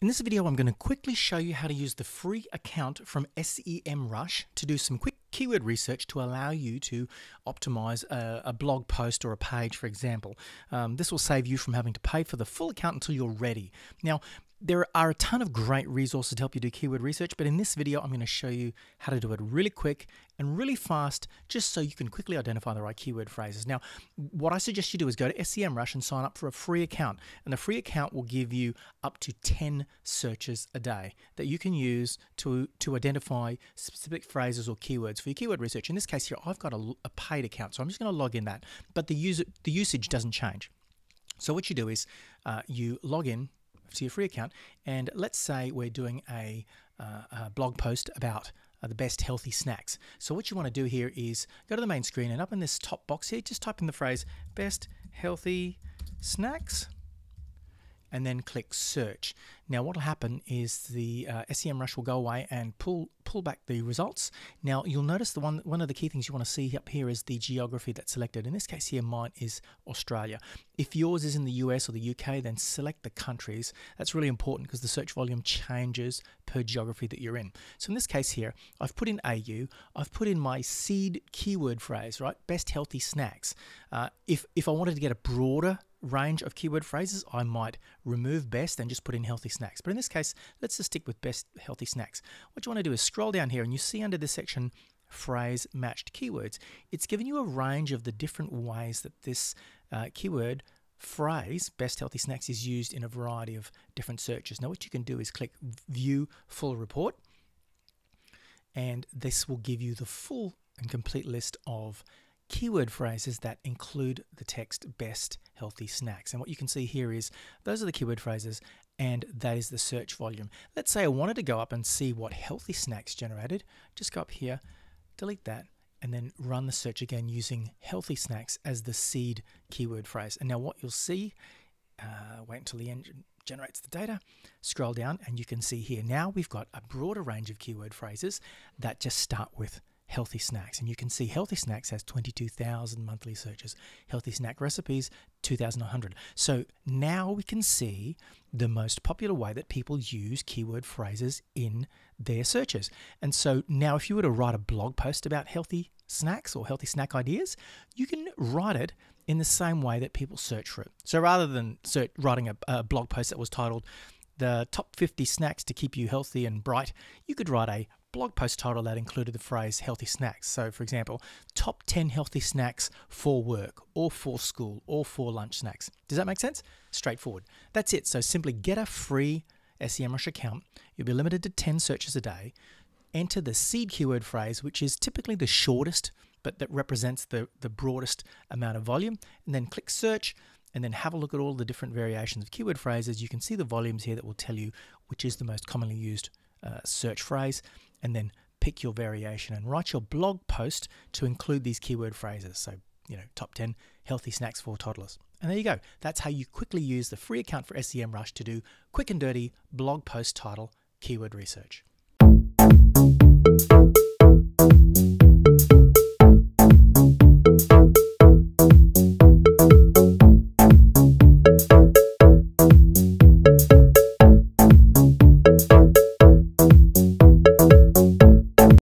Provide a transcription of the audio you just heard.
In this video, I'm going to quickly show you how to use the free account from SEMrush to do some quick keyword research to allow you to optimize a, a blog post or a page, for example. Um, this will save you from having to pay for the full account until you're ready. Now, there are a ton of great resources to help you do keyword research, but in this video, I'm going to show you how to do it really quick and really fast, just so you can quickly identify the right keyword phrases. Now, what I suggest you do is go to SEMrush and sign up for a free account, and the free account will give you up to 10 searches a day that you can use to, to identify specific phrases or keywords for your keyword research. In this case here, I've got a, a paid account, so I'm just going to log in that, but the, user, the usage doesn't change. So what you do is uh, you log in to your free account. And let's say we're doing a, uh, a blog post about uh, the best healthy snacks. So what you want to do here is go to the main screen and up in this top box here, just type in the phrase best healthy snacks and then click search. Now what will happen is the uh, SEMrush will go away and pull pull back the results. Now you'll notice the one one of the key things you want to see up here is the geography that's selected. In this case here mine is Australia. If yours is in the US or the UK then select the countries. That's really important because the search volume changes per geography that you're in. So in this case here I've put in AU, I've put in my seed keyword phrase, right? Best healthy snacks. Uh, if if I wanted to get a broader range of keyword phrases, I might remove best and just put in healthy snacks. But in this case, let's just stick with best healthy snacks. What you want to do is scroll down here and you see under this section phrase matched keywords. It's given you a range of the different ways that this uh, keyword phrase best healthy snacks is used in a variety of different searches. Now what you can do is click view full report and this will give you the full and complete list of keyword phrases that include the text best healthy snacks. And what you can see here is those are the keyword phrases and that is the search volume. Let's say I wanted to go up and see what healthy snacks generated. Just go up here, delete that, and then run the search again using healthy snacks as the seed keyword phrase. And now what you'll see, uh, wait until the engine generates the data, scroll down, and you can see here now we've got a broader range of keyword phrases that just start with Healthy Snacks. And you can see Healthy Snacks has 22,000 monthly searches. Healthy Snack Recipes, 2,100. So now we can see the most popular way that people use keyword phrases in their searches. And so now, if you were to write a blog post about healthy snacks or healthy snack ideas, you can write it in the same way that people search for it. So rather than search, writing a, a blog post that was titled, the top 50 snacks to keep you healthy and bright, you could write a blog post title that included the phrase healthy snacks. So, for example, top 10 healthy snacks for work or for school or for lunch snacks. Does that make sense? Straightforward. That's it. So, simply get a free SEMrush account. You'll be limited to 10 searches a day. Enter the seed keyword phrase, which is typically the shortest, but that represents the, the broadest amount of volume, and then click search and then have a look at all the different variations of keyword phrases. You can see the volumes here that will tell you which is the most commonly used uh, search phrase, and then pick your variation and write your blog post to include these keyword phrases. So, you know, top 10 healthy snacks for toddlers. And there you go. That's how you quickly use the free account for SEMrush to do quick and dirty blog post title keyword research.